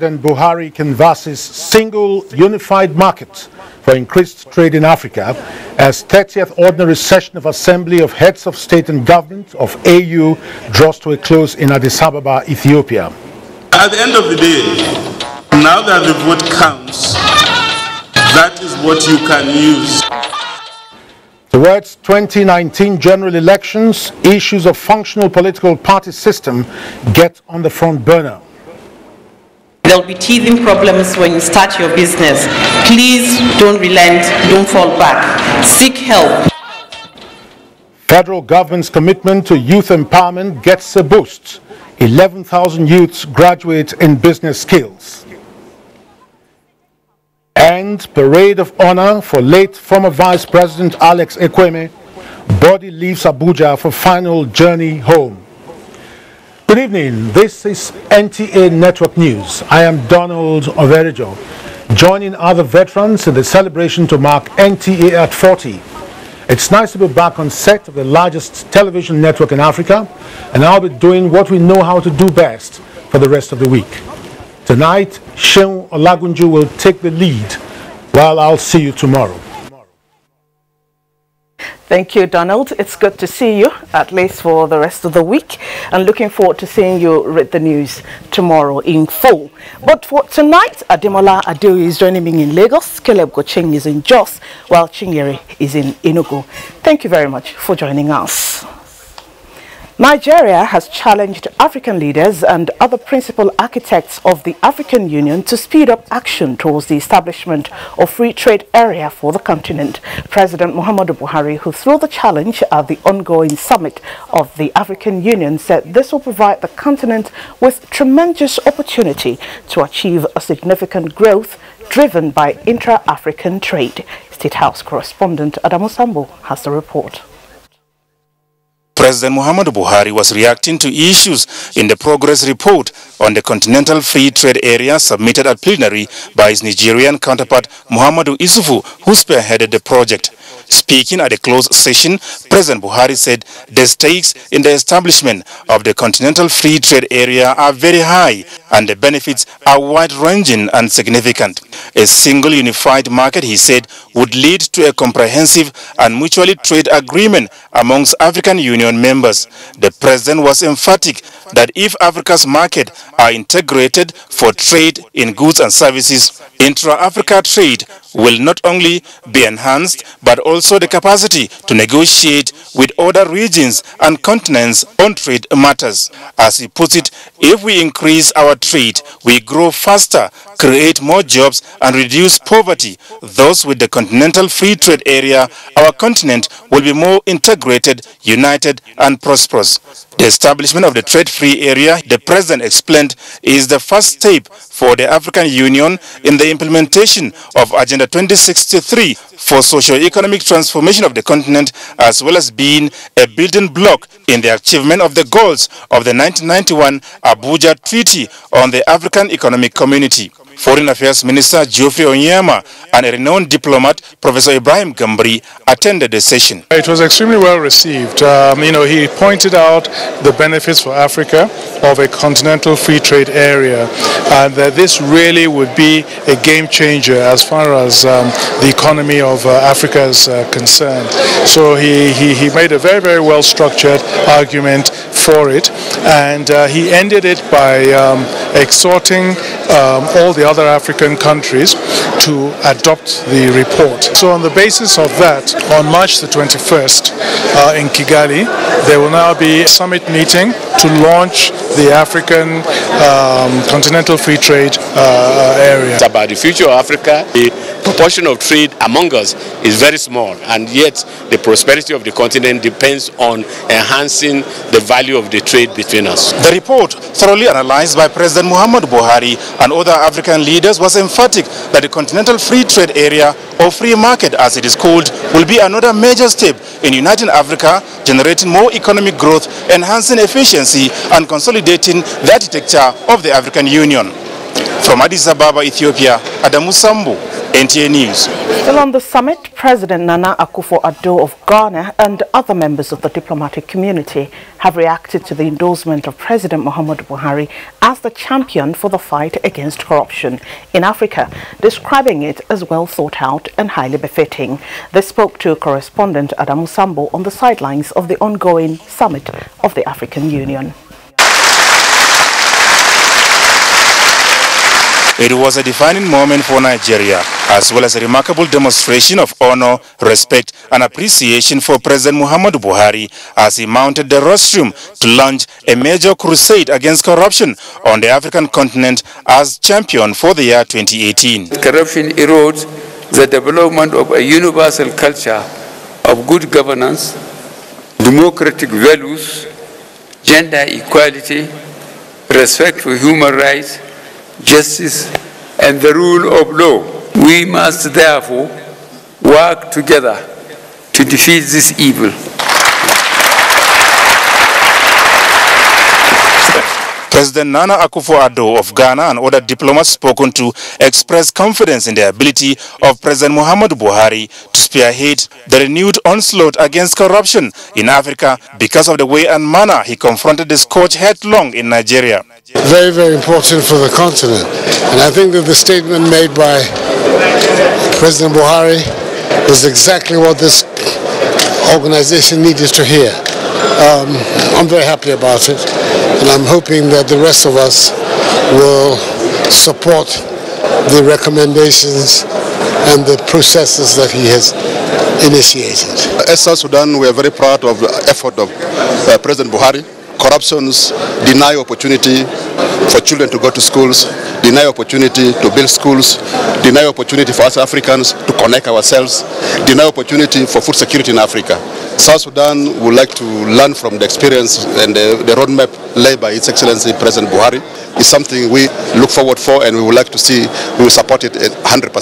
President Buhari canvasses single unified market for increased trade in Africa as 30th ordinary session of Assembly of Heads of State and Government of AU draws to a close in Addis Ababa, Ethiopia. At the end of the day, now that the vote counts, that is what you can use. Towards 2019 general elections, issues of functional political party system get on the front burner. There'll be teething problems when you start your business. Please don't relent, don't fall back. Seek help. Federal government's commitment to youth empowerment gets a boost. 11,000 youths graduate in business skills. And parade of honor for late former Vice President Alex Ekwueme. Body leaves Abuja for final journey home. Good evening. This is NTA Network News. I am Donald Overijo, joining other veterans in the celebration to mark NTA at 40. It's nice to be back on set of the largest television network in Africa, and I'll be doing what we know how to do best for the rest of the week. Tonight, Sheun Olagunju will take the lead, while I'll see you tomorrow. Thank you, Donald. It's good to see you, at least for the rest of the week, and looking forward to seeing you read the news tomorrow in full. But for tonight, Ademola Adeoye is joining me in Lagos, Caleb Gocheng is in Jos, while Chinyere is in Enugu. Thank you very much for joining us. Nigeria has challenged African leaders and other principal architects of the African Union to speed up action towards the establishment of free trade area for the continent. President Muhammadu Buhari, who threw the challenge at the ongoing summit of the African Union, said this will provide the continent with tremendous opportunity to achieve a significant growth driven by intra-African trade. State House correspondent Adamu Sambo has the report. President Muhammadu Buhari was reacting to issues in the progress report on the Continental Free Trade Area submitted at plenary by his Nigerian counterpart Muhammadu Issoufou, who spearheaded the project. Speaking at a closed session, President Buhari said the stakes in the establishment of the Continental Free Trade Area are very high and the benefits are wide-ranging and significant. A single unified market, he said, would lead to a comprehensive and mutually trade agreement amongst African Union members. The president was emphatic that if Africa's market are integrated for trade in goods and services, intra-Africa trade will not only be enhanced, but also the capacity to negotiate with other regions and continents on trade matters. As he puts it, if we increase our trade, we grow faster, create more jobs, and reduce poverty. Thus, with the Continental Free Trade Area, our continent will be more integrated, united, and prosperous. The establishment of the trade-free area, the President explained, is the first step for the African Union in the implementation of Agenda 2063 for socio-economic transformation of the continent, as well as being a building block in the achievement of the goals of the 1991 Abuja Treaty on the African Economic Community. Foreign Affairs Minister Geoffrey Onyeama and a renowned diplomat, Professor Ibrahim Gambari, attended the session. It was extremely well received. Um, you know, he pointed out the benefits for Africa of a continental free trade area and that this really would be a game changer as far as um, the economy of uh, Africa is uh, concerned. So he, he, he made a very, very well structured argument for it and uh, he ended it by um, exhorting um, all the other African countries to adopt the report. So on the basis of that, on March the 21st uh, in Kigali, there will now be a summit meeting to launch the African um, Continental Free Trade uh, area. It's about the future of Africa. Proportion of trade among us is very small and yet the prosperity of the continent depends on enhancing the value of the trade between us. The report, thoroughly analyzed by President Muhammad Buhari and other African leaders, was emphatic that the Continental Free Trade Area, or free market as it is called, will be another major step in uniting Africa, generating more economic growth, enhancing efficiency, and consolidating the architecture of the African Union. From Addis Ababa, Ethiopia, Adamu Sambo, NTA News. Still on the summit, President Nana Akufo-Addo of Ghana and other members of the diplomatic community have reacted to the endorsement of President Muhammadu Buhari as the champion for the fight against corruption in Africa, describing it as well thought out and highly befitting. They spoke to correspondent Adamu Sambo on the sidelines of the ongoing summit of the African Union. It was a defining moment for Nigeria, as well as a remarkable demonstration of honor, respect and appreciation for President Muhammadu Buhari as he mounted the rostrum to launch a major crusade against corruption on the African continent as champion for the year 2018. Corruption erodes the development of a universal culture of good governance, democratic values, gender equality, respect for human rights, justice, and the rule of law. We must therefore work together to defeat this evil. President Nana Akufo-Addo of Ghana and other diplomats spoken to expressed confidence in the ability of President Muhammadu Buhari to spearhead the renewed onslaught against corruption in Africa because of the way and manner he confronted the scourge headlong in Nigeria. Very, very important for the continent. And I think that the statement made by President Buhari is exactly what this organization needed to hear. Um, I'm very happy about it, and I'm hoping that the rest of us will support the recommendations and the processes that he has initiated. As South Sudan, we are very proud of the effort of uh, President Buhari. Corruptions deny opportunity for children to go to schools, deny opportunity to build schools, deny opportunity for us Africans to connect ourselves, deny opportunity for food security in Africa. South Sudan would like to learn from the experience and the, the roadmap laid by His Excellency President Buhari. is something we look forward for and we would like to see, we will support it 100%.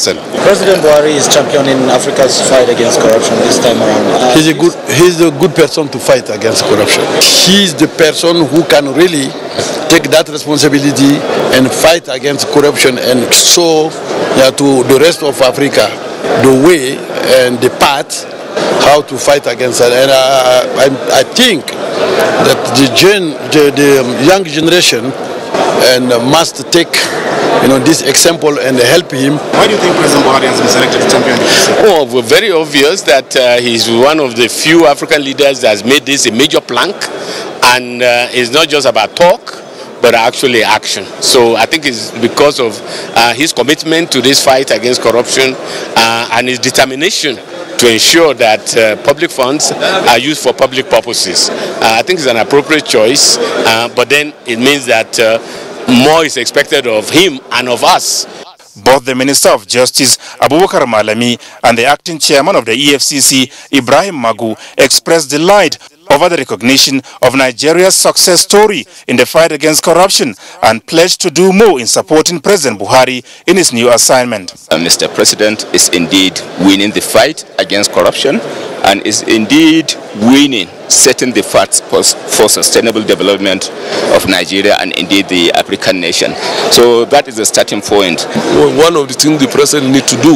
President Buhari is championing Africa's fight against corruption this time around. He's a good he's a good person to fight against corruption. He's the person who can really take that responsibility and fight against corruption and show yeah, to the rest of Africa the way and the path how to fight against it. And I, I, I think that the, gen, the, the young generation and must take you know, this example and help him. Why do you think President Buhari has been selected as champion? Oh, well, very obvious that uh, he's one of the few African leaders that has made this a major plank. And uh, it's not just about talk, but actually action. So I think it's because of uh, his commitment to this fight against corruption uh, and his determination to ensure that uh, public funds are used for public purposes. Uh, I think it's an appropriate choice, uh, but then it means that uh, more is expected of him and of us. Both the Minister of Justice Abubakar Malami and the acting chairman of the EFCC Ibrahim Magu expressed delight over the recognition of Nigeria's success story in the fight against corruption and pledged to do more in supporting President Buhari in his new assignment. Uh, Mr. President is indeed winning the fight against corruption and is indeed winning setting the facts for sustainable development of Nigeria and indeed the African nation. So that is the starting point. One of the things the president needs to do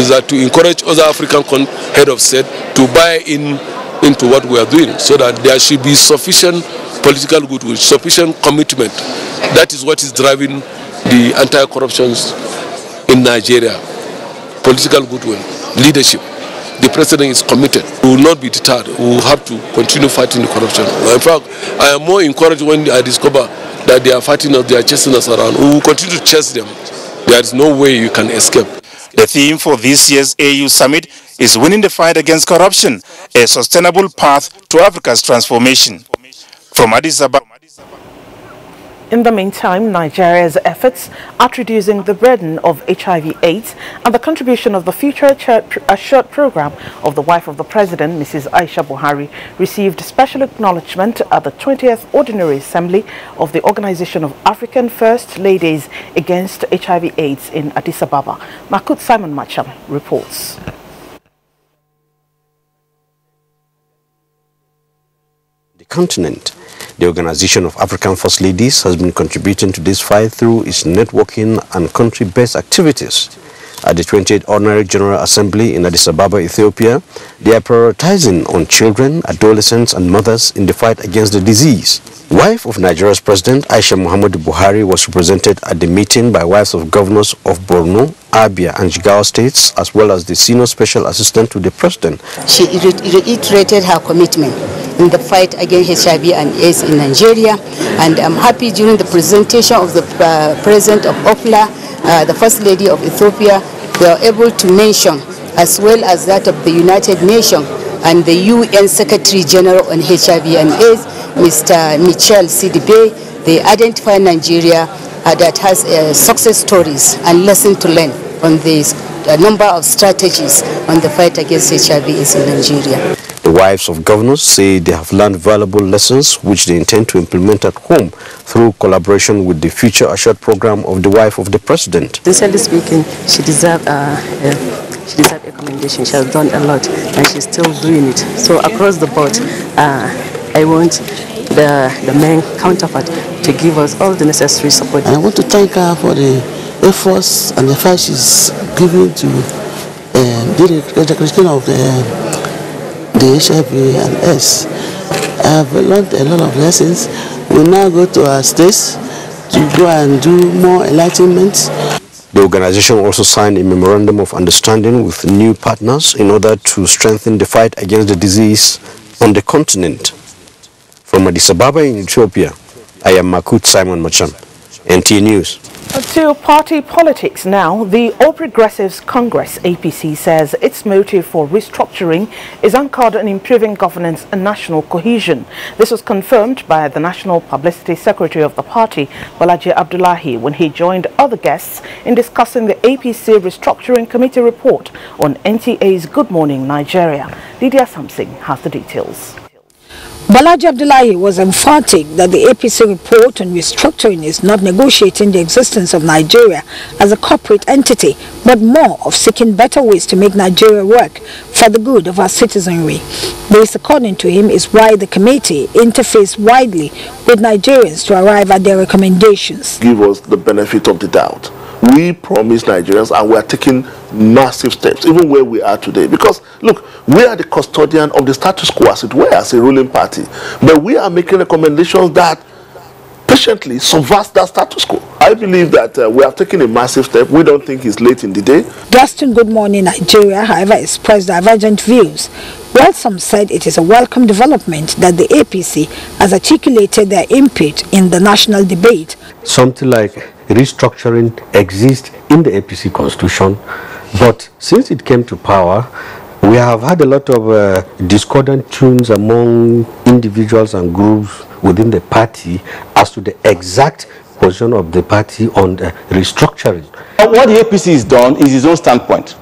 is that to encourage other African head of state to buy in into what we are doing so that there should be sufficient political goodwill, sufficient commitment. That is what is driving the anti-corruption in Nigeria. Political goodwill, leadership. The president is committed. We will not be deterred. We will have to continue fighting the corruption. In fact, I am more encouraged when I discover that they are fighting us, they are chasing us around. We will continue to chase them. There is no way you can escape. The theme for this year's AU Summit is winning the fight against corruption, a sustainable path to Africa's transformation. From Addis Ababa. In the meantime, Nigeria's efforts at reducing the burden of HIV-AIDS and the contribution of the Future Assured uh, program of the wife of the president, Mrs. Aisha Buhari, received special acknowledgement at the 20th Ordinary Assembly of the Organization of African First Ladies Against HIV-AIDS in Addis Ababa. Makut Simon Macham reports. The continent The Organization of African First Ladies has been contributing to this fight through its networking and country-based activities. At the 28th Ordinary General Assembly in Addis Ababa, Ethiopia, they are prioritizing on children, adolescents and mothers in the fight against the disease. Wife of Nigeria's President Aisha Muhammadu Buhari was represented at the meeting by wives of governors of Borno, Abia and Jigawa states, as well as the senior special assistant to the president. She reiterated her commitment in the fight against HIV and AIDS in Nigeria, and I'm happy during the presentation of the uh, president of OFLA, uh, the First Lady of Ethiopia, they are able to mention, as well as that of the United Nations and the UN Secretary General on HIV and AIDS, Mr. Michel Sidibe, they identify Nigeria uh, that has uh, success stories and lessons to learn on this a number of strategies on the fight against HIV is in Nigeria. The wives of governors say they have learned valuable lessons which they intend to implement at home through collaboration with the Future Assured program of the wife of the president. Sincerely speaking, she deserves uh, uh, she deserves a commendation. She has done a lot and she's still doing it. So across the board, uh, I want the, the main counterpart to give us all the necessary support. I want to thank her for the efforts and the fight she's giving to uh, the eradication of the, the HIV and S. I've learned a lot of lessons. We now go to our states to go and do more enlightenment. The organization also signed a memorandum of understanding with new partners in order to strengthen the fight against the disease on the continent. From Addis Ababa in Ethiopia, I am Makut Simon Macham, NT News. To party politics now, the All Progressives Congress APC says its motive for restructuring is anchored in improving governance and national cohesion. This was confirmed by the National Publicity Secretary of the party, Bolaji Abdullahi, when he joined other guests in discussing the APC Restructuring Committee report on NTA's Good Morning Nigeria. Lydia Samsing has the details. Bolaji Abdullahi was emphatic that the APC report on restructuring is not negotiating the existence of Nigeria as a corporate entity, but more of seeking better ways to make Nigeria work for the good of our citizenry. This, according to him, is why the committee interface widely with Nigerians to arrive at their recommendations. Give us the benefit of the doubt we promise Nigerians and we are taking massive steps, even where we are today. Because, look, we are the custodian of the status quo, as it were, as a ruling party. But we are making recommendations that patiently subvert that status quo. I believe that uh, we have taken a massive step. We don't think it's late in the day. Gaston Good Morning Nigeria, however, expressed divergent views. While some said it is a welcome development that the APC has articulated their input in the national debate. Something like restructuring exists in the APC constitution, but since it came to power, we have had a lot of uh, discordant tunes among individuals and groups within the party as to the exact position of the party on the restructuring. What the APC has done is its own standpoint.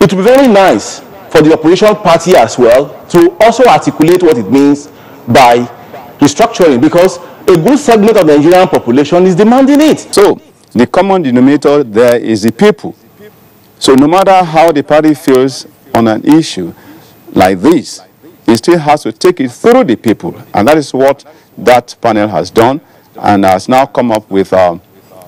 It would be very nice for the opposition party as well to also articulate what it means by restructuring because a good segment of the Nigerian population is demanding it. So the common denominator there is the people. So no matter how the party feels on an issue like this, it still has to take it through the people. And that is what that panel has done and has now come up with um,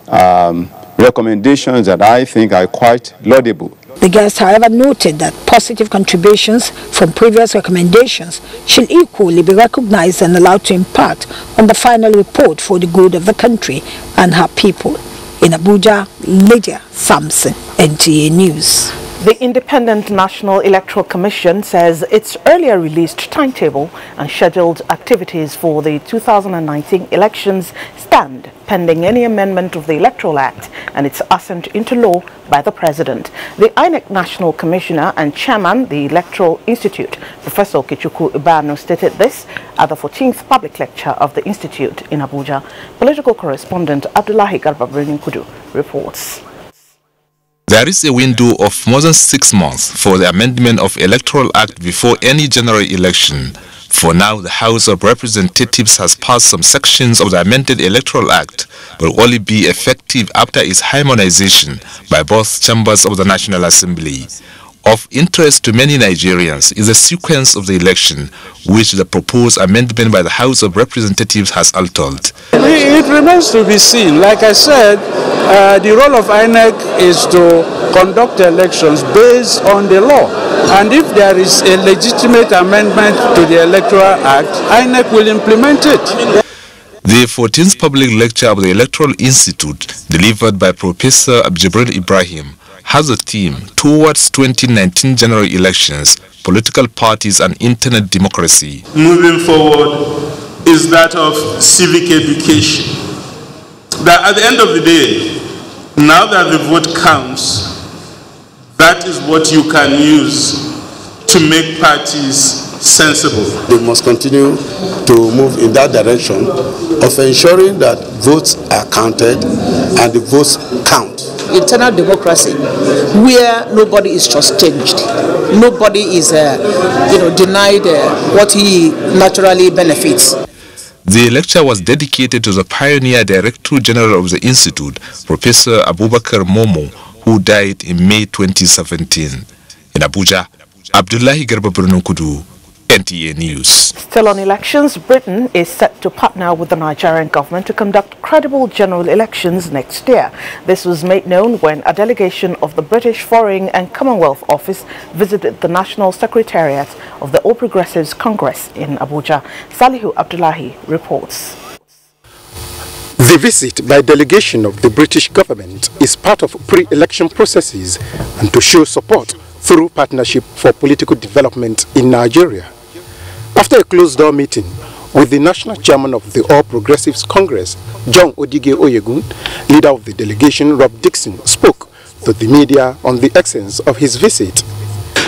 um, recommendations that I think are quite laudable. The guest, however, noted that positive contributions from previous recommendations should equally be recognized and allowed to impact on the final report for the good of the country and her people. In Abuja, Lydia Sampson, NTA News. The Independent National Electoral Commission says its earlier released timetable and scheduled activities for the 2019 elections stand pending any amendment of the Electoral Act and its assent into law by the President. The INEC National Commissioner and Chairman, the Electoral Institute, Professor Okechukwu Ibeanu, stated this at the 14th public lecture of the Institute in Abuja. Political correspondent Abdullahi Garba Kudu reports. There is a window of more than six months for the amendment of Electoral Act before any general election. For now, the House of Representatives has passed some sections of the amended Electoral Act, but will only be effective after its harmonization by both chambers of the National Assembly. Of interest to many Nigerians is the sequence of the election, which the proposed amendment by the House of Representatives has altered. It remains to be seen. Like I said, uh, the role of INEC is to conduct elections based on the law. And if there is a legitimate amendment to the Electoral Act, INEC will implement it. The 14th public lecture of the Electoral Institute, delivered by Professor Abjibril Ibrahim, has a theme towards 2019 general elections, political parties and internal democracy. Moving forward is that of civic education. That at the end of the day, now that the vote counts, that is what you can use to make parties sensible. They must continue to move in that direction of ensuring that votes are counted and the votes count internal democracy where nobody is just changed. Nobody is uh, you know, denied uh, what he naturally benefits. The lecture was dedicated to the pioneer Director General of the Institute, Professor Abubakar Momoh, who died in May 2017. In Abuja, Abdullahi Garba Kudu, NTA News. Still on elections, Britain is set to partner with the Nigerian government to conduct credible general elections next year. This was made known when a delegation of the British Foreign and Commonwealth Office visited the National Secretariat of the All Progressives Congress in Abuja. Salihu Abdullahi reports. The visit by delegation of the British government is part of pre-election processes and to show support through Partnership for Political Development in Nigeria. After a closed-door meeting with the national chairman of the All Progressives Congress, John Odigie Oyegun, leader of the delegation, Rob Dixon, spoke to the media on the essence of his visit.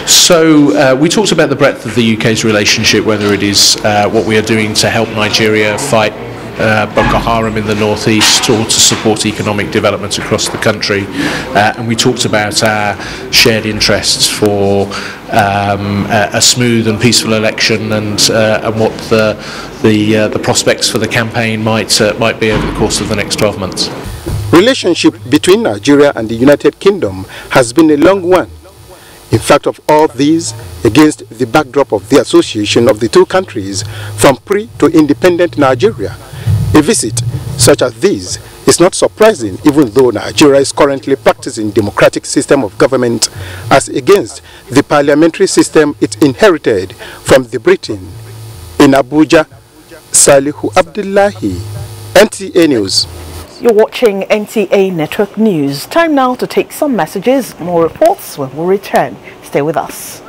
So uh, we talked about the breadth of the UK's relationship, whether it is uh, what we are doing to help Nigeria fight uh, Boko Haram in the northeast or to support economic development across the country. Uh, and we talked about our shared interests for um, a, a, smooth and peaceful election and, uh, and what the, the, uh, the prospects for the campaign might, uh, might be over the course of the next 12 months. Relationship between Nigeria and the United Kingdom has been a long one. In fact, of all these, against the backdrop of the association of the two countries from pre to independent Nigeria, a visit such as this is not surprising even though Nigeria is currently practicing democratic system of government as against the parliamentary system it inherited from the Britain. In Abuja, Salihu Abdullahi, NTA News. You're watching NTA Network News. Time now to take some messages, more reports when we return. Stay with us.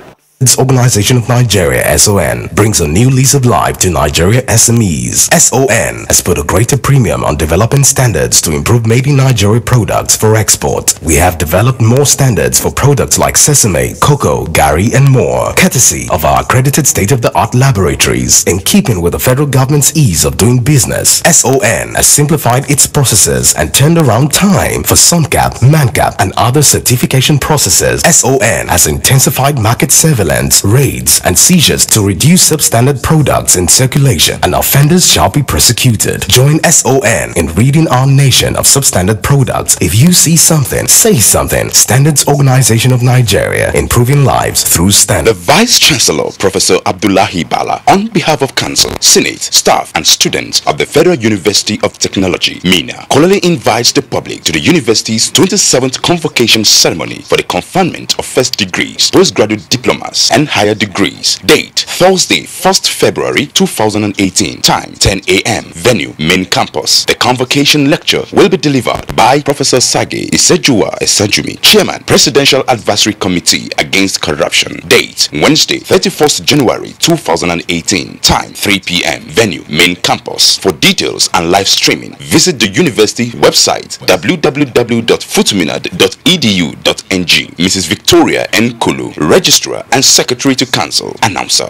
Its Organization of Nigeria SON brings a new lease of life to Nigeria SMEs. SON has put a greater premium on developing standards to improve made in Nigeria products for export. We have developed more standards for products like sesame, cocoa, gari and more, courtesy of our accredited state-of-the-art laboratories. In keeping with the federal government's ease of doing business, SON has simplified its processes and turned around time for SONCAP, MANCAP and other certification processes. SON has intensified market surveillance surveillance, raids, and seizures to reduce substandard products in circulation, and offenders shall be prosecuted. Join SON in reading our nation of substandard products. If you see something, say something. Standards Organization of Nigeria, improving lives through standards. The Vice Chancellor, Professor Abdullahi Bala, on behalf of Council, Senate, staff, and students of the Federal University of Technology, Minna, cordially invites the public to the university's 27th convocation ceremony for the conferment of first degrees, postgraduate diplomas, and higher degrees. Date Thursday, 1st February 2018. Time 10 a.m. Venue Main Campus. The convocation lecture will be delivered by Professor Sage Isejua Esajumi, Chairman, Presidential Advisory Committee Against Corruption. Date Wednesday, 31st January 2018. Time 3 p.m. Venue Main Campus. For details and live streaming, visit the university website www.futuminad.edu.ng. Mrs. Victoria N. Kulu, Registrar and Secretary to Council. Announcer.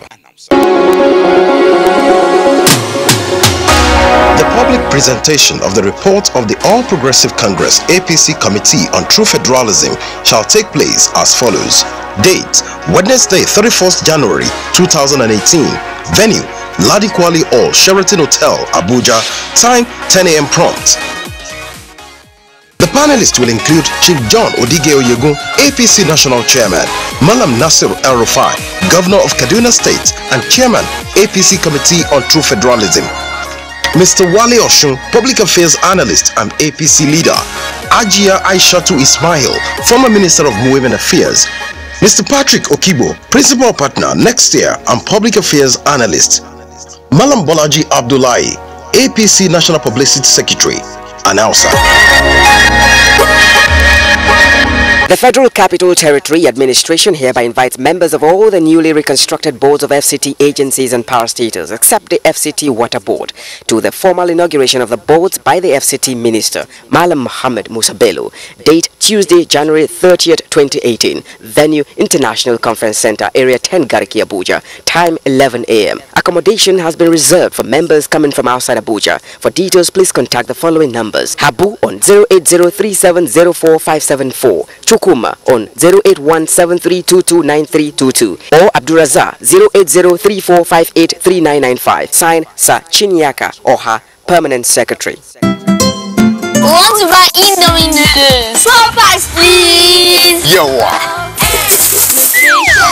The public presentation of the report of the All Progressive Congress APC Committee on True Federalism shall take place as follows. Date Wednesday 31st January 2018 Venue Ladi Kwali Hall Sheraton Hotel Abuja Time 10 a.m. prompt panelists will include Chief John Odigie Oyegun, APC National Chairman, Malam Nasir El Rufai, Governor of Kaduna State and Chairman, APC Committee on True Federalism. Mr. Wale Oshun, Public Affairs Analyst and APC Leader, Ajia Aishatu Ismail, former Minister of Women Affairs, Mr. Patrick Okigbo, Principal Partner Nextier and Public Affairs Analyst, Malam Bolaji Abdullahi, APC National Publicity Secretary, Announcer. The Federal Capital Territory Administration hereby invites members of all the newly reconstructed boards of FCT agencies and parastatals, except the FCT Water Board, to the formal inauguration of the boards by the FCT Minister, Malam Muhammad Musa Bello. Date Tuesday, January 30th, 2018. Venue International Conference Center, Area 10, Garki, Abuja. Time 11 a.m. Accommodation has been reserved for members coming from outside Abuja. For details, please contact the following numbers. Habu on 08037045774. Chukuma on 08173229322 or Abduraza 08034583995. Sign Sir Chinyaka Oha, Permanent Secretary. Want to buy Indomie noodles? Packs, please. Yo.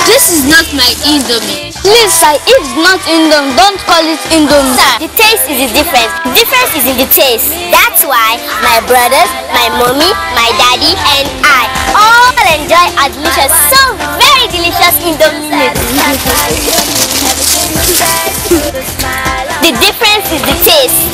This is not my Indomie. Please, sir, it's not Indomie, don't call it Indomie. Sir, the taste is the difference. The difference is in the taste. That's why my brothers, my mommy, my daddy, and I all enjoy a delicious, so very delicious Indomie. The difference is the taste.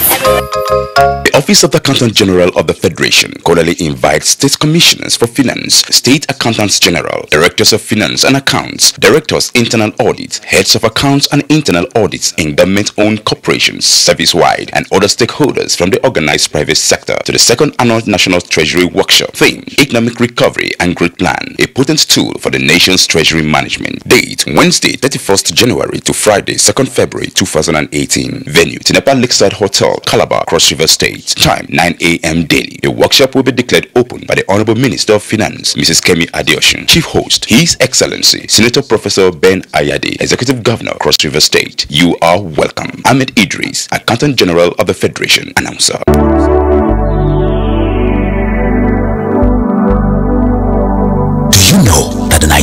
The Office of the Accountant General of the Federation cordially invites state commissioners for finance, state accountants general, directors of finance and accounts, directors internal audit, heads of accounts and internal audits in government-owned corporations, service-wide, and other stakeholders from the organized private sector to the second annual National Treasury Workshop. Theme, Economic Recovery and Growth Plan, a potent tool for the nation's treasury management. Date, Wednesday, 31st January to Friday, 2nd February 2018. Venue, Tinapa Lakeside Hotel, Calabar, Cross River State. Time 9 a.m. daily. The workshop will be declared open by the Honorable Minister of Finance, Mrs. Kemi Adeosun. Chief host, His Excellency, Senator Professor Ben Ayade, Executive Governor, Cross River State. You are welcome. Ahmed Idris, Accountant General of the Federation, announcer.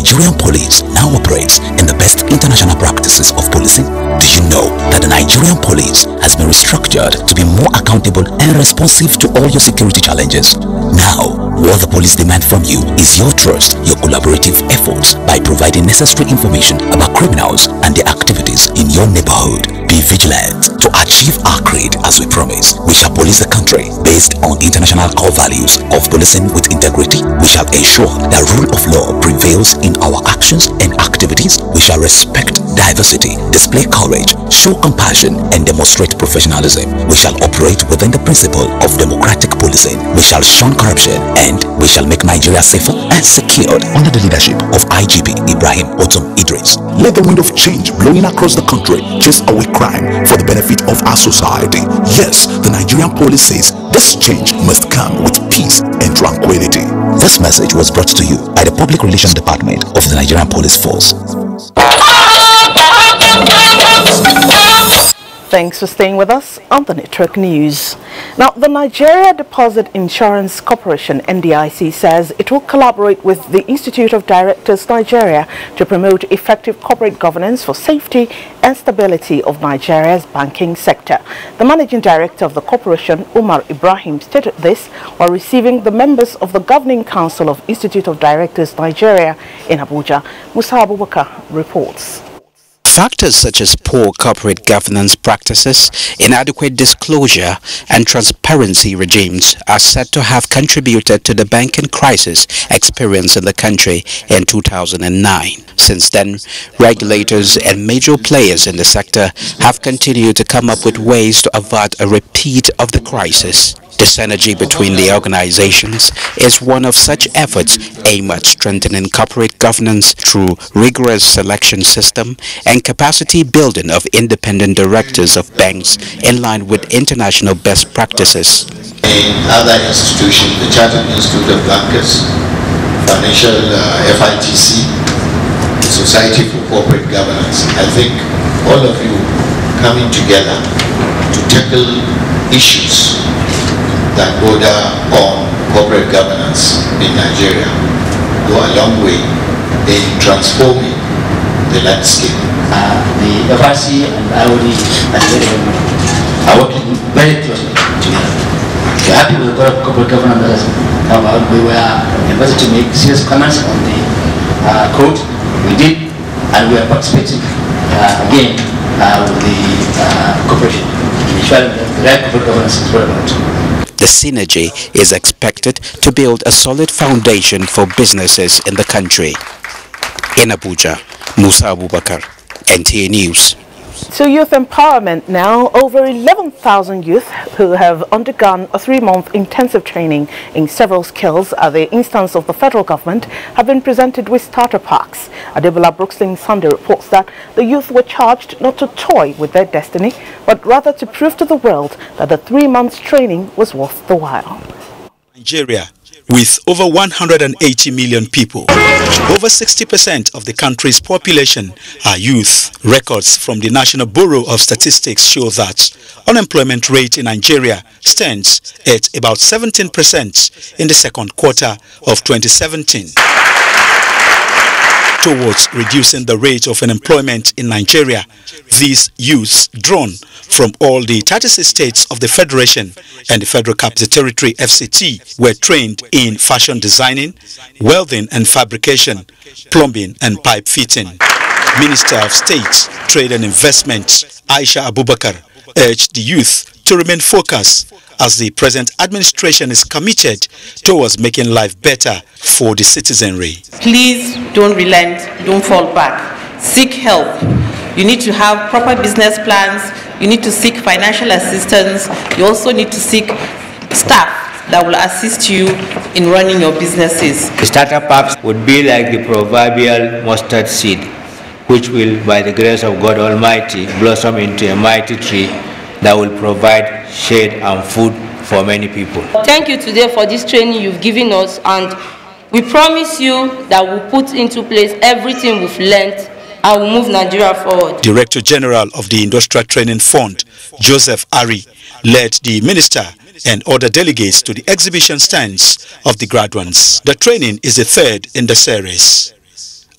Nigerian police now operates in the best international practices of policing? Do you know that the Nigerian police has been restructured to be more accountable and responsive to all your security challenges? Now, what the police demand from you is your trust, your collaborative efforts by providing necessary information about criminals and their activities in your neighborhood. Be vigilant to achieve our creed as we promise. We shall police the country based on international core values of policing with integrity. We shall ensure that rule of law prevails in our actions and activities. We shall respect diversity, display courage, show compassion, and demonstrate professionalism. We shall operate within the principle of democratic policing. We shall shun corruption and we shall make Nigeria safer and secured under the leadership of IGP Ibrahim Kpotun Idris. Let the wind of change blowing across the country chase away crime for the benefit of our society. Yes, the Nigerian police says this change must come with peace and tranquility. This message was brought to you by the Public Relations Department of the Nigerian Police Force. Thanks for staying with us on the Network News. Now, the Nigeria Deposit Insurance Corporation, NDIC, says it will collaborate with the Institute of Directors Nigeria to promote effective corporate governance for safety and stability of Nigeria's banking sector. The managing director of the corporation, Umar Ibrahim, stated this while receiving the members of the Governing Council of Institute of Directors Nigeria in Abuja. Musa Abubakar reports. Factors such as poor corporate governance practices, inadequate disclosure, and transparency regimes are said to have contributed to the banking crisis experienced in the country in 2009. Since then, regulators and major players in the sector have continued to come up with ways to avert a repeat of the crisis. The synergy between the organizations is one of such efforts aimed at strengthening corporate governance through rigorous selection system and capacity building of independent directors of banks in line with international best practices. Other institutions, the Chartered Institute of Bankers, Financial uh, FITC, the Society for Corporate Governance, I think all of you coming together to tackle issues that border on corporate governance in Nigeria go a long way in transforming the landscape. Uh, the FRC and IOD are working very closely together. We're happy with the corporate governance we were invited to make serious comments on the uh, code. We did, and we are participating uh, again uh, with the uh, corporation, ensuring the right corporate governance is relevant. The synergy is expected to build a solid foundation for businesses in the country. In Abuja, Musa Abubakar, NTA News. To youth empowerment now, over 11,000 youth who have undergone a three-month intensive training in several skills at the instance of the federal government have been presented with starter packs. Adebola Brooksling Sunday reports that the youth were charged not to toy with their destiny, but rather to prove to the world that the three months training was worth the while. Nigeria with over 180 million people. Over 60% of the country's population are youth. Records from the National Bureau of Statistics show that unemployment rate in Nigeria stands at about 17% in the second quarter of 2017 towards reducing the rate of unemployment in Nigeria. These youths, drawn from all the 36 states of the Federation and the Federal Capital Territory FCT, were trained in fashion designing, welding and fabrication, plumbing and pipe fitting. Minister of State, Trade and Investment, Aisha Abubakar, urged the youth to remain focused as the present administration is committed towards making life better for the citizenry. Please don't relent, don't fall back. Seek help. You need to have proper business plans. You need to seek financial assistance. You also need to seek staff that will assist you in running your businesses. The startup apps would be like the proverbial mustard seed, which will, by the grace of God Almighty, blossom into a mighty tree that will provide shade and food for many people. Thank you today for this training you've given us and we promise you that we'll put into place everything we've learned and we'll move Nigeria forward. Director General of the Industrial Training Fund, Joseph Ari, led the minister and other delegates to the exhibition stands of the graduates. The training is the third in the series.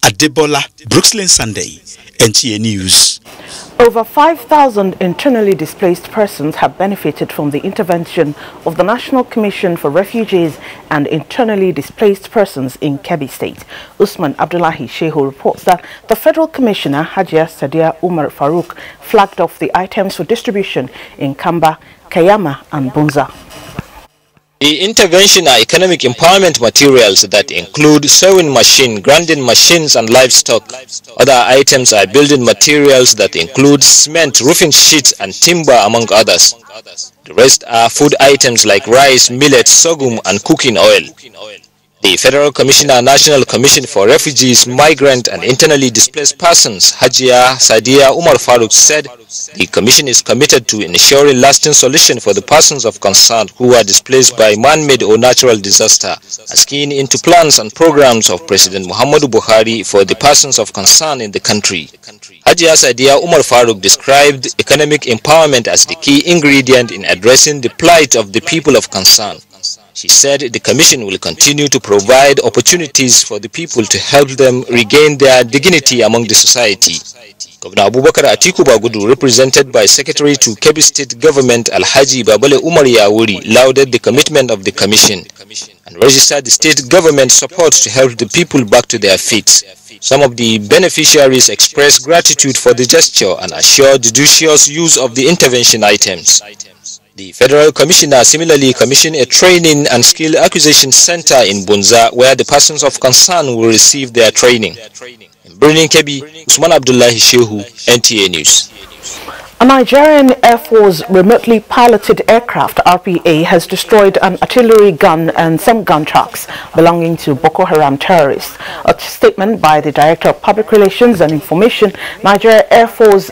Adebola, Brooksland Sunday, NTA News. Over 5,000 internally displaced persons have benefited from the intervention of the National Commission for Refugees and Internally Displaced Persons in Kebbi State. Usman Abdullahi Shehu reports that the Federal Commissioner Hajia Sadia Umar Farouk flagged off the items for distribution in Kamba, Kayama and Bunza. The intervention are economic empowerment materials that include sewing machine, grinding machines and livestock. Other items are building materials that include cement, roofing sheets and timber among others. The rest are food items like rice, millet, sorghum and cooking oil. The Federal Commissioner uh, National Commission for Refugees, Migrant and Internally Displaced Persons, Hajia Sadia Umar Farooq said the Commission is committed to ensuring lasting solution for the persons of concern who are displaced by man-made or natural disaster, as keen into plans and programs of President Muhammadu Buhari for the persons of concern in the country. Hajia Sadia Umar Farooq described economic empowerment as the key ingredient in addressing the plight of the people of concern. She said the Commission will continue to provide opportunities for the people to help them regain their dignity among the society. Governor Abubakar Atiku Bagudu, represented by Secretary to Kebbi State Government Alhaji Babale Umar Yawuri, lauded the commitment of the Commission and registered the state government support to help the people back to their feet. Some of the beneficiaries expressed gratitude for the gesture and assured judicious use of the intervention items. The Federal Commissioner similarly commissioned a training and skill acquisition center in Bunza where the persons of concern will receive their training. In Kebbi, Usman Abdullahi Shehu, NTA News. A Nigerian Air Force remotely piloted aircraft RPA has destroyed an artillery gun and some gun trucks belonging to Boko Haram terrorists. A statement by the Director of Public Relations and Information, Nigeria Air Force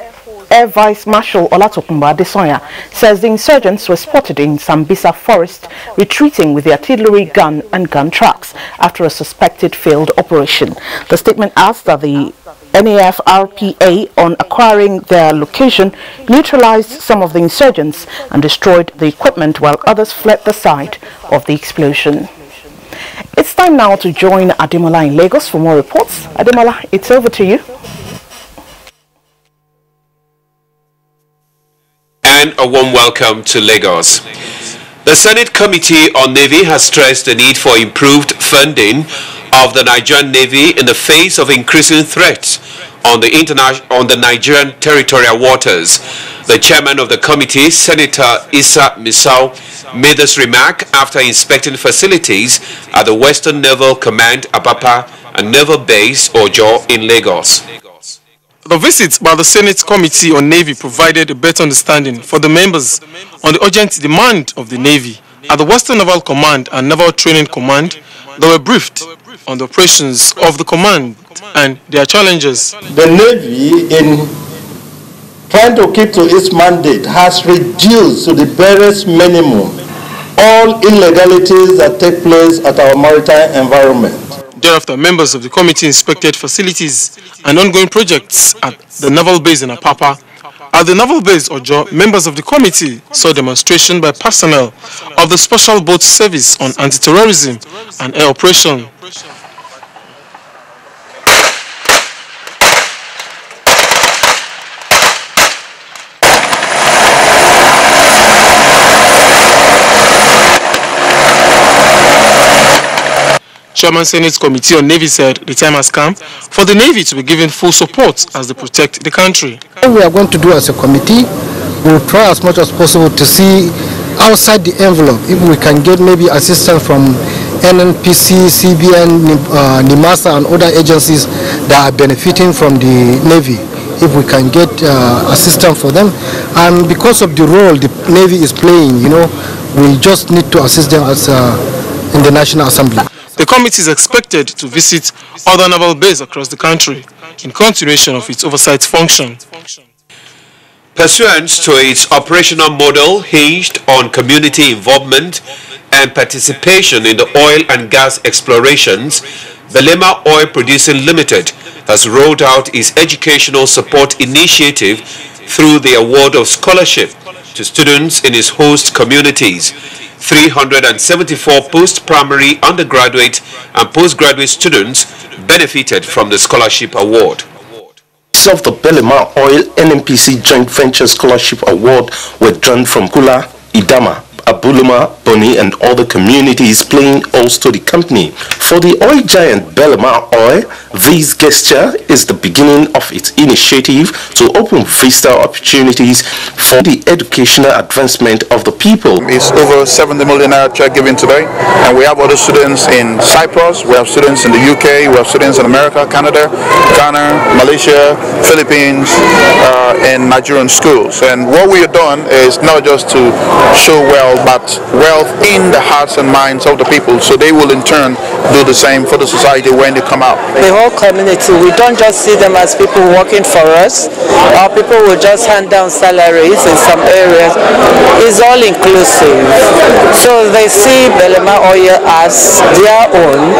Air Vice Marshal Olatokunbo Adesanya says the insurgents were spotted in Sambisa forest retreating with the artillery gun and gun trucks after a suspected failed operation. The statement adds that the NAF RPA on acquiring their location neutralized some of the insurgents and destroyed the equipment while others fled the site of the explosion. It's time now to join Ademola in Lagos for more reports. Ademola, it's over to you. A warm welcome to Lagos. The Senate Committee on Navy has stressed the need for improved funding of the Nigerian Navy in the face of increasing threats on the on the Nigerian territorial waters. The chairman of the committee, Senator Issa Misau, made this remark after inspecting facilities at the Western Naval Command Apapa and Naval Base Ojo in Lagos. The visit by the Senate Committee on Navy provided a better understanding for the members on the urgent demand of the Navy. At the Western Naval Command and Naval Training Command, they were briefed on the operations of the command and their challenges. The Navy, in trying to keep to its mandate, has reduced to the barest minimum all illegalities that take place at our maritime environment. Thereafter, members of the committee inspected facilities and ongoing projects at the naval base in Apapa. At the naval base Ojo, members of the committee saw demonstration by personnel of the Special Boat Service on Anti-Terrorism and Air Operation. Chairman Senate Committee on Navy said the time has come for the Navy to be given full support as they protect the country. What we are going to do as a committee, we will try as much as possible to see outside the envelope if we can get maybe assistance from NNPC, CBN, uh, NIMASA and other agencies that are benefiting from the Navy if we can get uh, assistance for them and because of the role the Navy is playing you know we just need to assist them as uh, in the National Assembly. The committee is expected to visit other naval bases across the country in continuation of its oversight function. Pursuant to its operational model hinged on community involvement and participation in the oil and gas explorations, Belema Oil Producing Limited has rolled out its educational support initiative through the award of scholarship to students in its host communities. 374 post-primary undergraduate and postgraduate students benefited from the scholarship award. Of the Belema Oil NNPC Joint Venture Scholarship Award were drawn from Kula, Idama, Abuluma, Boni and other communities playing also the company. For the oil giant Belema Oil, this gesture is the beginning of its initiative to open vista opportunities for the educational advancement of the people. It's over 70 million naira given today and we have other students in Cyprus, we have students in the UK, we have students in America, Canada, Ghana, Malaysia, Philippines uh, and Nigerian schools. And what we have done is not just to show but wealth in the hearts and minds of the people so they will in turn do the same for the society when they come out. The whole community, we don't just see them as people working for us our people will just hand down salaries in some areas. It's all inclusive. So they see Belema Oil as their own.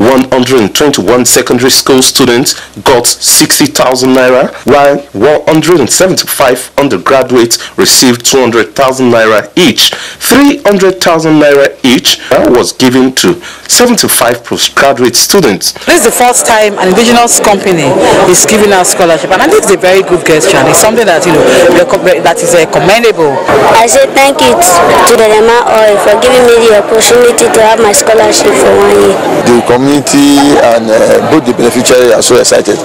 121 secondary school students got 60,000 naira, while 175 undergraduates received 200,000 naira each. 300,000 naira each was given to 75 postgraduate students. This is the first time an indigenous company is giving out scholarship, and I think it's a very good gesture. It's something that you know that is uh, commendable. I say thank you to Belema Oil for giving me the opportunity to have my scholarship for one year. The community and uh, both the beneficiaries are so excited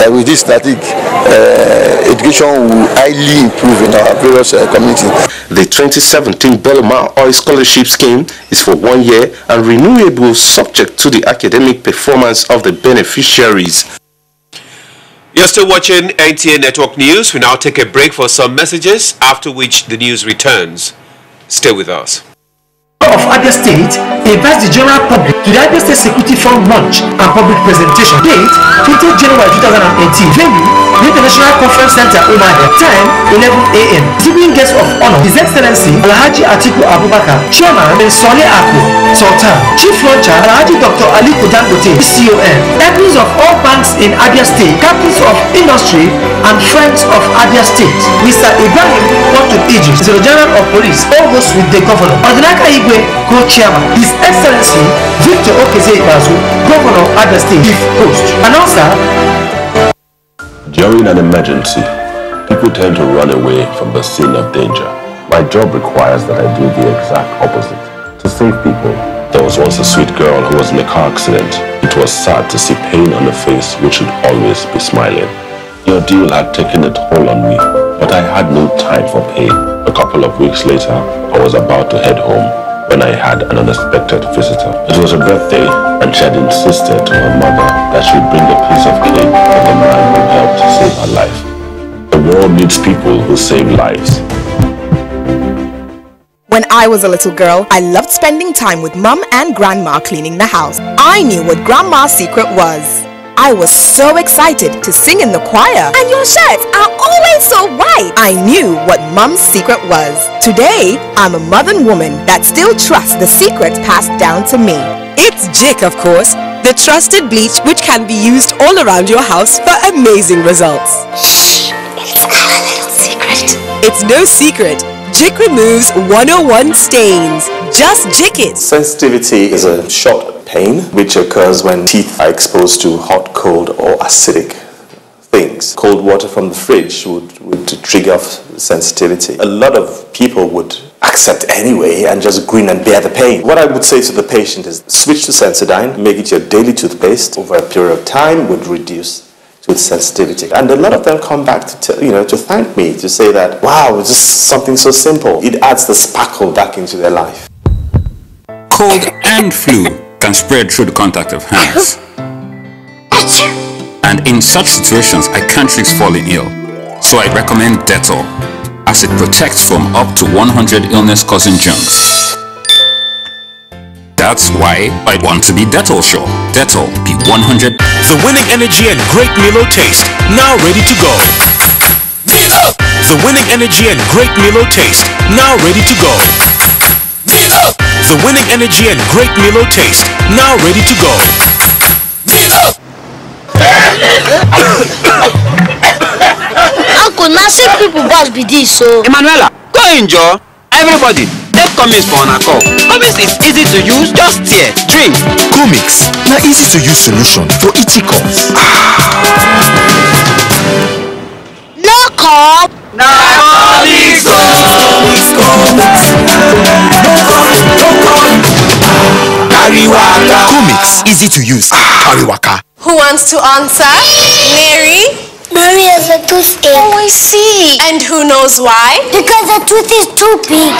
that with this static uh, education will highly improve in our various uh, community. The 2017 Belema Oil Scholarship Scheme is for one year and renewable subject to the academic performance of the beneficiaries. You're still watching NTA Network News. We now take a break for some messages, after which the news returns. Stay with us of Abia State invites the general public to the Abia State Security Fund launch and public presentation. Date 20th January 2018. Venue International Conference Center, Umuahia, time 11 a.m. Receiving guest of honor, His Excellency Alhaji Atiku Abubakar, Chairman and Sole Ako, Sultan, Chief Launcher Alhaji Dr. Ali Dangote, CON, Captains of all banks in Abia State, Captains of Industry and Friends of Abia State, Mr. Ibrahim Porto Idris, the General of Police, all hosts with the Governor, Odinaka Igwe, Co-Chairman, His Excellency Victor Okeze Ibazu, Governor Abia State, Chief Host. Announcer, During an emergency, people tend to run away from the scene of danger. My job requires that I do the exact opposite. To save people, there was once a sweet girl who was in a car accident. It was sad to see pain on her face which should always be smiling. The ordeal had taken a toll on me, but I had no time for pain. A couple of weeks later, I was about to head home when I had an unexpected visitor. It was her birthday, and she had insisted to her mother that she would bring a piece of cake for the man who helped save her life. The world needs people who save lives. When I was a little girl, I loved spending time with mum and grandma cleaning the house. I knew what grandma's secret was. I was so excited to sing in the choir. And your shirts are always so white. I knew what mum's secret was. Today, I'm a modern woman that still trusts the secrets passed down to me. It's Jik, of course, the trusted bleach which can be used all around your house for amazing results. Shh, it's our little secret. It's no secret. Jik removes 101 stains. Just Jik it. Sensitivity is a short pain which occurs when teeth are exposed to hot, cold, or acidic things. Cold water from the fridge would, would trigger off sensitivity. A lot of people would accept anyway and just grin and bear the pain. What I would say to the patient is switch to Sensodyne, make it your daily toothpaste over a period of time would reduce tooth sensitivity. And a lot of them come back to, you know, to thank me, to say that, wow, it's just something so simple. It adds the sparkle back into their life. Cold and flu can spread through the contact of hands. And in such situations, I can't risk falling ill. So I recommend Dettol, as it protects from up to 100 illness-causing germs. That's why I want to be Dettol sure. Dettol P100. The winning energy and great Milo taste, now ready to go. Milo! The winning energy and great Milo taste, now ready to go. Milo! The winning energy and great Milo taste, now ready to go. Milo! Uncle, now see people boss be this so. Emanuela, go enjoy. Everybody, take Comics for an call. Comics is easy to use, just tear, drink. Comics, now easy to use solution for itchy cough. No cup. Na Comics Carry waka. Comics, easy to use. Ah, Carry waka. Who wants to answer? Mary? Mary has a toothache. Oh, I see. And who knows why? Because the tooth is too big.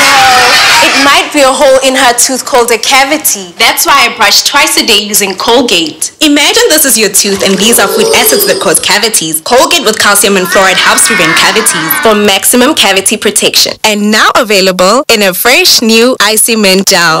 No, it might be a hole in her tooth called a cavity. That's why I brush twice a day using Colgate. Imagine this is your tooth and these are food acids that cause cavities. Colgate with calcium and fluoride helps prevent cavities for maximum cavity protection. And now available in a fresh new Icy Mint Gel.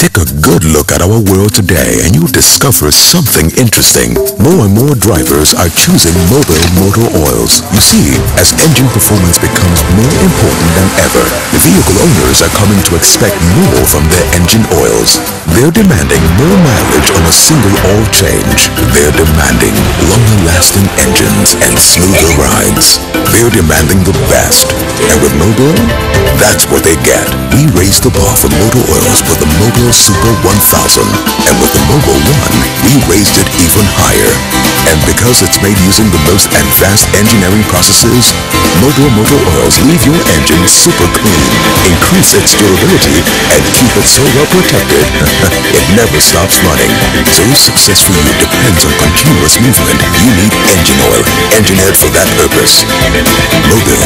Take a good look at our world today and you'll discover something interesting. More and more drivers are choosing Mobil motor oils. You see, as engine performance becomes more important than ever, the vehicle owners are coming to expect more from their engine oils. They're demanding more mileage on a single oil change. They're demanding longer lasting engines and smoother rides. They're demanding the best. And with Mobil, that's what they get. We raised the bar for motor oils with the Super 1000. And with the Mobil 1, we raised it even higher. And because it's made using the most advanced engineering processes, Mobil Motor Oils leave your engine super clean, increase its durability, and keep it so well protected, it never stops running. So if success for you depends on continuous movement, you need engine oil, engineered for that purpose. Mobil,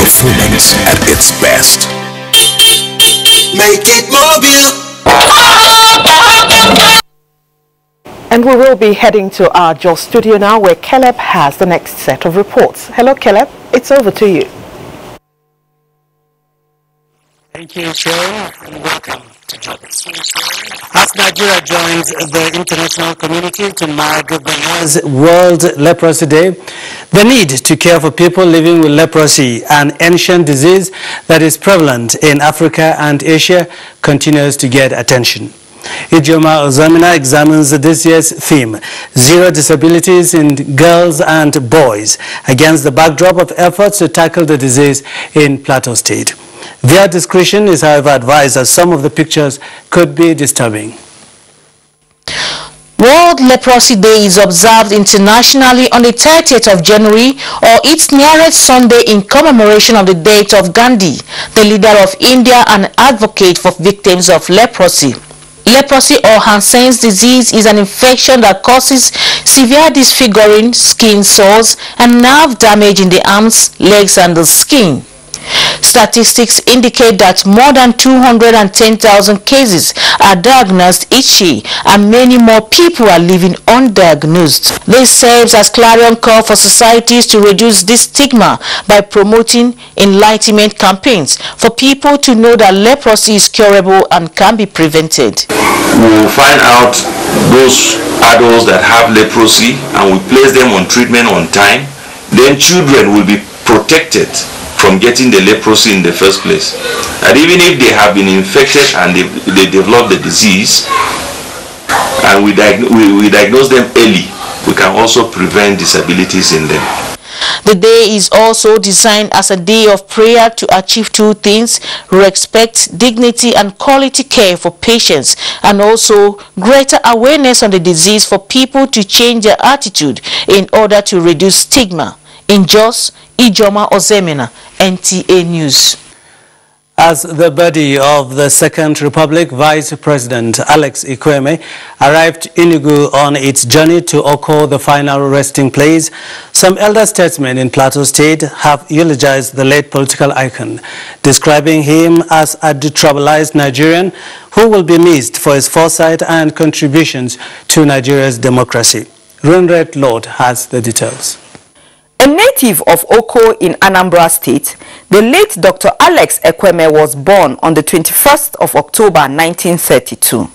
performance at its best. Make it mobile. And we will be heading to our Jos studio now where Caleb has the next set of reports. Hello Caleb, it's over to you. Thank you, Joe, and welcome. As Nigeria joins the international community to mark the World Leprosy Day, the need to care for people living with leprosy, an ancient disease that is prevalent in Africa and Asia, continues to get attention. Ijoma Ozamina examines this year's theme, Zero Disabilities in Girls and Boys, against the backdrop of efforts to tackle the disease in Plateau State. Their discretion is, however, advised as some of the pictures could be disturbing. World Leprosy Day is observed internationally on the 30th of January or its nearest Sunday in commemoration of the death of Gandhi, the leader of India and advocate for victims of leprosy. Leprosy or Hansen's disease is an infection that causes severe disfiguring, skin sores, and nerve damage in the arms, legs, and the skin. Statistics indicate that more than 210,000 cases are diagnosed each year and many more people are living undiagnosed. This serves as clarion call for societies to reduce this stigma by promoting enlightenment campaigns for people to know that leprosy is curable and can be prevented. We will find out those adults that have leprosy and we place them on treatment on time. Then children will be protected from getting the leprosy in the first place. And even if they have been infected and they, they develop the disease, and we, we, we diagnose them early, we can also prevent disabilities in them. The day is also designed as a day of prayer to achieve two things, respect, dignity and quality care for patients and also greater awareness on the disease for people to change their attitude in order to reduce stigma. In Jos, Ijoma Ozemena, NTA News. As the body of the Second Republic, Vice President Alex Ekwueme arrived Enugu on its journey to Oko, the final resting place, some elder statesmen in Plateau State have eulogized the late political icon, describing him as a detribalized Nigerian who will be missed for his foresight and contributions to Nigeria's democracy. Runred Lord has the details. A native of Oko in Anambra State, the late Dr. Alex Ekwueme was born on the 21st of October 1932.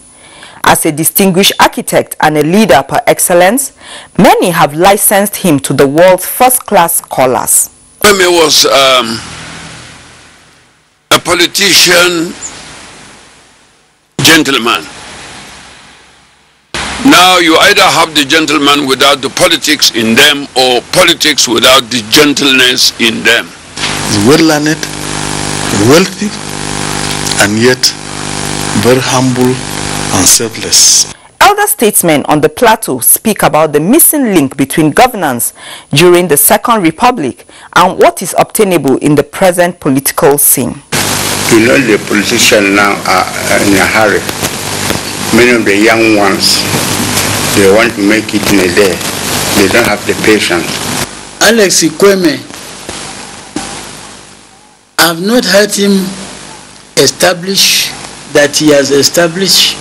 As a distinguished architect and a leader per excellence, many have licensed him to the world's first-class scholars. Ekwueme was um, a politician, gentleman. Now you either have the gentleman without the politics in them or politics without the gentleness in them. Well learned, wealthy, and yet very humble and selfless. Elder statesmen on the plateau speak about the missing link between governance during the Second Republic and what is obtainable in the present political scene. You know the politicians now are uh, in a hurry. Many of the young ones they want to make it in a day. They don't have the patience. Alex Ekwueme, I've not heard him establish that he has established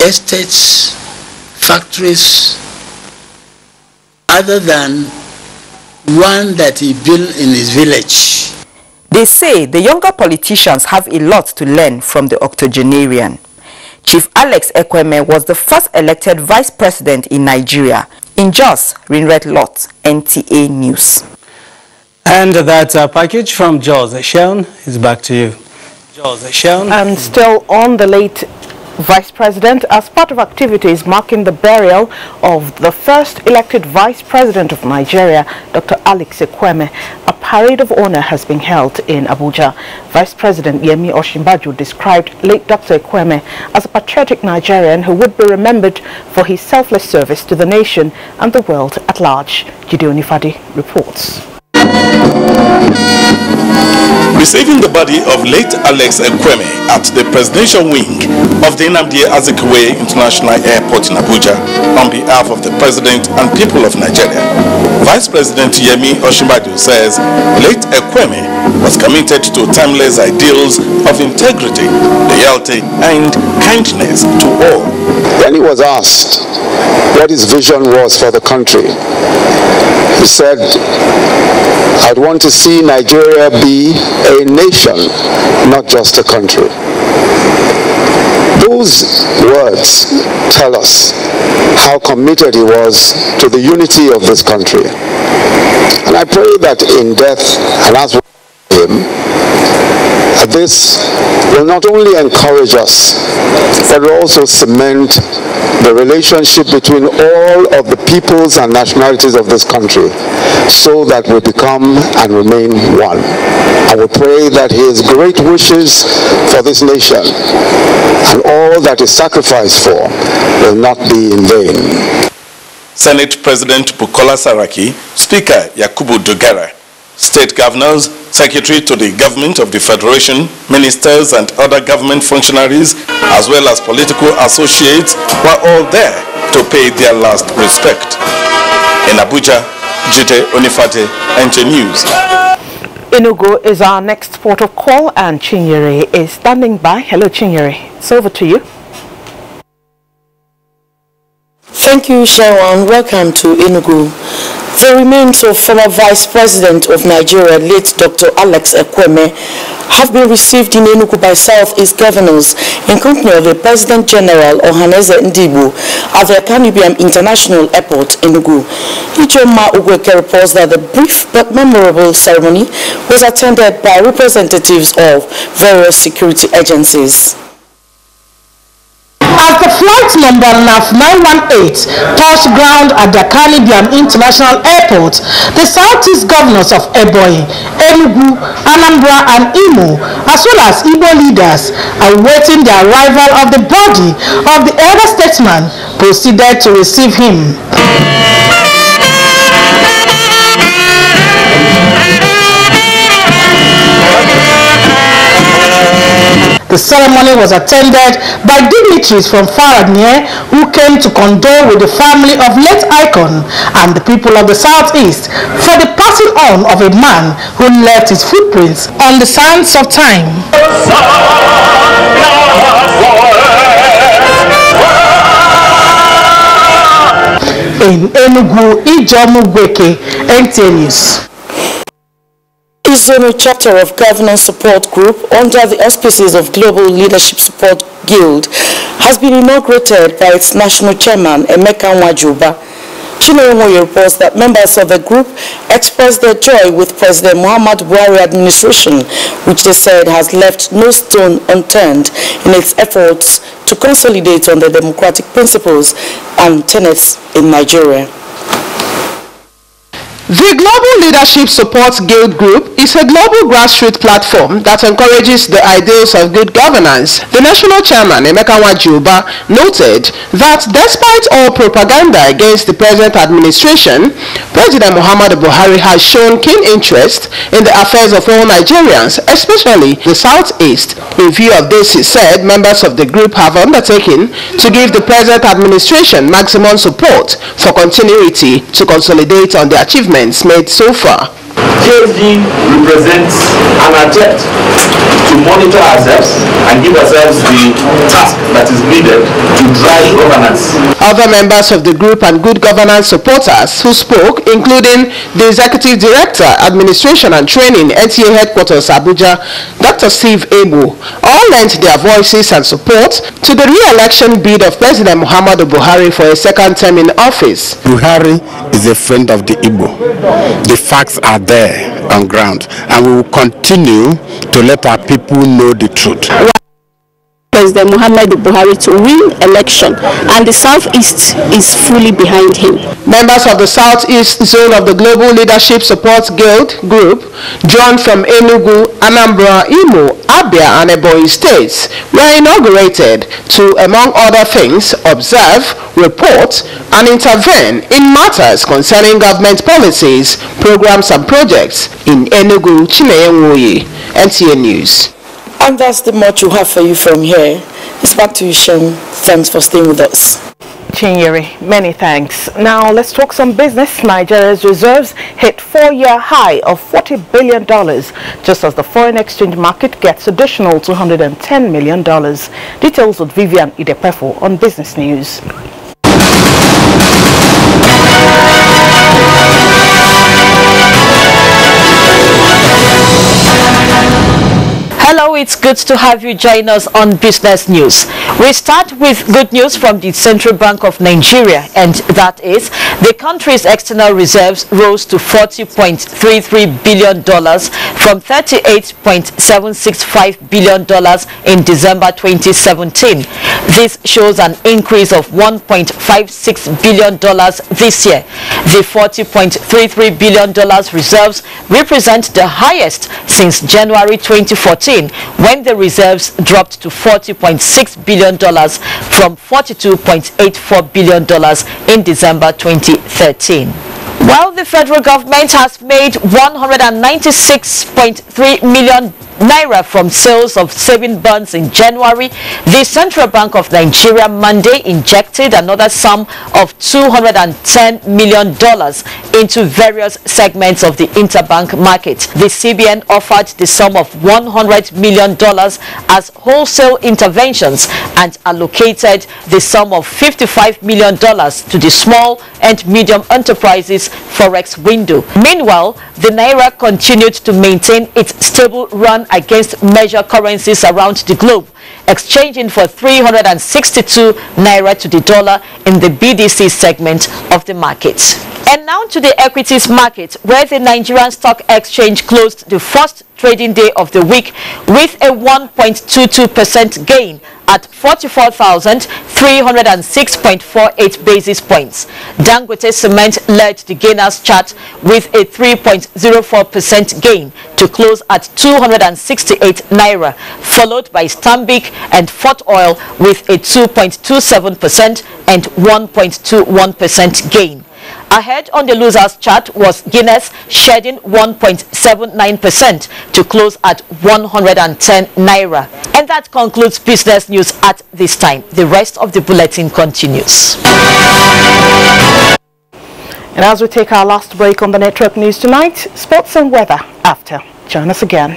estates, factories, other than one that he built in his village. They say the younger politicians have a lot to learn from the octogenarian. Chief Alex Ekwueme was the first elected vice president in Nigeria. In Jos, Rinred Lot, NTA News. And that's a uh, package from Jos. Sharon is back to you. Jos, Sharon. And still on the late Vice President as part of activities marking the burial of the first elected Vice President of Nigeria, Dr. Alex Ekwueme. A parade of honor has been held in Abuja. Vice President Yemi Osinbajo described late Dr. Ekwueme as a patriotic Nigerian who would be remembered for his selfless service to the nation and the world at large. Gideon Ifadi reports. Receiving the body of late Alex Ekwueme at the presidential wing of the Nnamdi Azikiwe International Airport in Abuja on behalf of the president and people of Nigeria. Vice President Yemi Osinbajo says late Ekwueme was committed to timeless ideals of integrity, loyalty and kindness to all. When he was asked what his vision was for the country, he said, I'd want to see Nigeria be a nation, not just a country. those words tell us how committed he was to the unity of this country. And I pray that in death, and as him, this will not only encourage us, but will also cement the relationship between all of the peoples and nationalities of this country so that we become and remain one. I will pray that his great wishes for this nation and all that is sacrificed for will not be in vain. Senate President Bukola Saraki, Speaker Yakubu Dogara, state governors, secretary to the government of the federation, ministers and other government functionaries, as well as political associates were all there to pay their last respect. In Abuja, Jite Onifate, NTA News. Enugu is our next port of call and Chinyere is standing by. Hello Chinyere, it's over to you. Thank you, Sharon. Welcome to Enugu. The remains of former Vice President of Nigeria, late Dr. Alex Ekwueme, have been received in Enugu by Southeast governors in company of the President General Ohanaeze Ndigbo at the Akanu Ibiam International Airport, Enugu. Ijoma Ugweke reports that the brief but memorable ceremony was attended by representatives of various security agencies. As the flight number NAF 918 touched ground at the Caribbean International Airport, the Southeast governors of Ebonyi, Enugu, Anambra and Imo, as well as Igbo leaders, awaiting the arrival of the body of the elder statesman, proceeded to receive him. The ceremony was attended by dignitaries from far and near who came to condole with the family of late icon and the people of the southeast for the passing on of a man who left his footprints on the sands of time. In Enugu, Ijoma Ugweke, News. Izono chapter of Governance Support Group under the auspices of Global Leadership Support Guild has been inaugurated by its national chairman Emeka Nwajuba. Chinenwoye reports that members of the group expressed their joy with President Muhammad Buhari administration, which they said has left no stone unturned in its efforts to consolidate on the democratic principles and tenets in Nigeria. The Global Leadership Support Guild Group is a global grassroots platform that encourages the ideals of good governance. The national chairman, Emeka Nwajuba, noted that despite all propaganda against the present administration, President Muhammadu Buhari has shown keen interest in the affairs of all Nigerians, especially the Southeast. In view of this, he said members of the group have undertaken to give the present administration maximum support for continuity to consolidate on the achievements made so far. KSG represents an attempt to monitor ourselves and give ourselves the task that is needed to drive governance. Other members of the group and good governance supporters who spoke, including the Executive Director, Administration and Training, NTA Headquarters, Abuja, Dr. Steve Ebo, all lent their voices and support to the re-election bid of President Muhammadu Buhari for a second term in office. Buhari is a friend of the Igbo. The facts are there on ground and we will continue to let our people know the truth. President Muhammad Buhari to win election and the Southeast is fully behind him. Members of the Southeast Zone of the Global Leadership Support Guild group, drawn from Enugu, Anambra, Imo, Abia and Ebonyi states, were inaugurated to, among other things, observe, report and intervene in matters concerning government policies, programs and projects in Enugu, Chinenwoye, NTA News. And that's the much we have for you from here. It's back to you, Shem. Thanks for staying with us. Chinyere, many thanks. Now let's talk some business. Nigeria's reserves hit four-year high of $40 billion, just as the foreign exchange market gets additional $210 million. Details with Vivian Idepefo on Business News. Hello, it's good to have you join us on Business News. We start with good news from the Central Bank of Nigeria, and that is the country's external reserves rose to $40.33 billion from $38.765 billion in December 2017. This shows an increase of $1.56 billion this year. The $40.33 billion reserves represent the highest since January 2014 when the reserves dropped to $40.6 billion from $42.84 billion in December 2013. Well, the federal government has made 196.3 million naira from sales of saving bonds in January, the Central Bank of Nigeria Monday injected another sum of $210 million into various segments of the interbank market. The CBN offered the sum of $100 million as wholesale interventions and allocated the sum of $55 million to the small and medium enterprises forex window. Meanwhile, the naira continued to maintain its stable run against major currencies around the globe, exchanging for 362 naira to the dollar in the BDC segment of the market. And now to the equities market, where the Nigerian Stock Exchange closed the first trading day of the week with a 1.22% gain at 44,306.48 basis points. Dangote Cement led the gainers chart with a 3.04% gain to close at 268 naira, followed by Stanbic and Forte Oil with a 2.27% and 1.21% gain. Ahead on the losers chart was Guinness shedding 1.79% to close at 110 naira. And that concludes business news at this time. The rest of the bulletin continues. And as we take our last break on the network news tonight, sports and weather after. Join us again.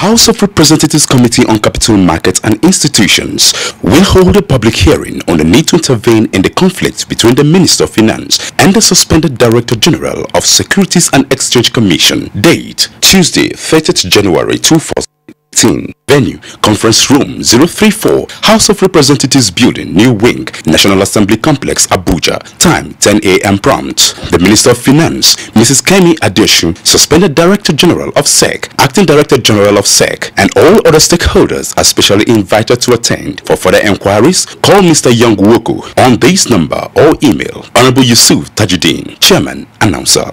House of Representatives Committee on Capital Markets and Institutions will hold a public hearing on the need to intervene in the conflict between the Minister of Finance and the suspended Director General of Securities and Exchange Commission. Date Tuesday, 30th January 2000. 18. Venue, Conference Room 034, House of Representatives Building, New Wing, National Assembly Complex, Abuja. Time 10 a.m. prompt. The Minister of Finance, Mrs. Kemi Adeosun, Suspended Director General of SEC, Acting Director General of SEC, and all other stakeholders are specially invited to attend. For further enquiries, call Mr. Young Woku on this number or email Honorable Yusuf Tajudeen, Chairman, Announcer.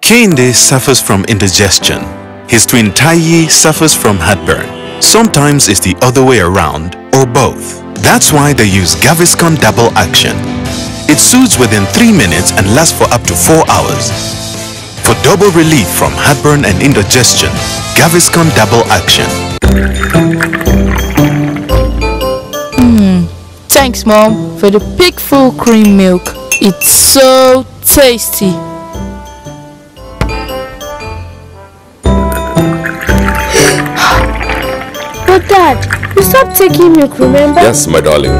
Kende suffers from indigestion. His twin Taiyi suffers from heartburn. Sometimes it's the other way around, or both. That's why they use Gaviscon Double Action. It soothes within 3 minutes and lasts for up to 4 hours. For double relief from heartburn and indigestion, Gaviscon Double Action. Hmm. Thanks, Mom, for the Peak full cream milk. It's so tasty. But Dad, you stopped taking milk, remember? Yes, my darling.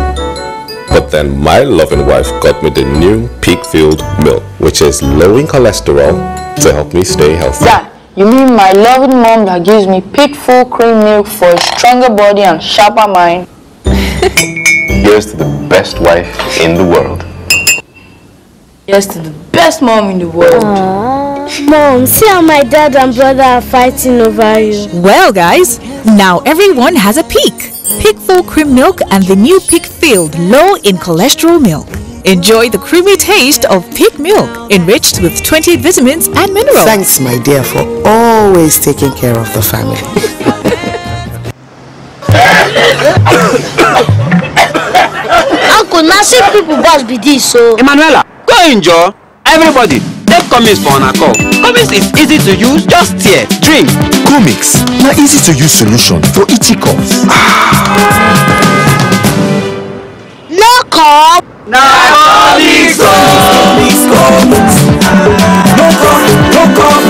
But then my loving wife got me the new Peak Filled milk, which is low in cholesterol to help me stay healthy. Dad, you mean my loving mom that gives me Peak full cream milk for a stronger body and sharper mind? Here's to the best wife in the world. Yes, to the best mom in the world. Mom, see how my dad and brother are fighting over you. Well, guys, now everyone has a peak. Peak Full Cream Milk and the new Peak Filled Low in Cholesterol Milk. Enjoy the creamy taste of Peak Milk, enriched with 20 vitamins and minerals. Thanks, my dear, for always taking care of the family. Uncle, now see people boss be this, so. Emanuela, enjoy. Everybody, take comics for on a call. Comics is easy to use, just tear, drink. Comics, na easy to use solution for itchy coughs. No cough. Na comics No cough, no cough.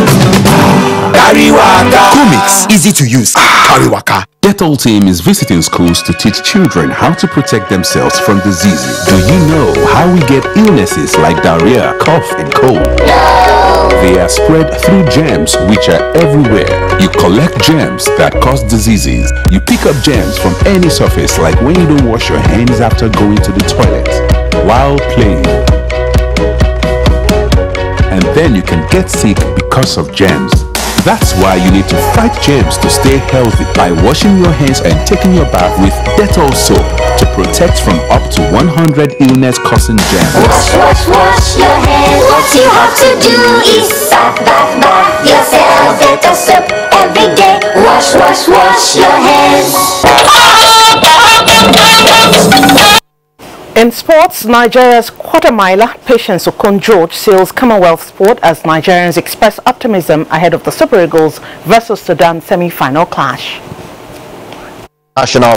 Carry waka. Comics, easy to use. Carry waka. Dettol team is visiting schools to teach children how to protect themselves from diseases. Do you know how we get illnesses like diarrhea, cough, and cold? They are spread through germs which are everywhere. You collect germs that cause diseases. You pick up germs from any surface like when you don't wash your hands after going to the toilet while playing. And then you can get sick because of germs. That's why you need to fight germs to stay healthy by washing your hands and taking your bath with Dettol soap to protect from up to 100 illness-causing germs. Wash, wash, wash your hands. What you have to do is bath, bath, bath yourself. Dettol soap every day. Wash, wash, wash your hands. In sports, Nigeria's quarter miler Patience George sails Commonwealth Sport as Nigerians express optimism ahead of the Super Eagles versus Sudan semi-final clash. National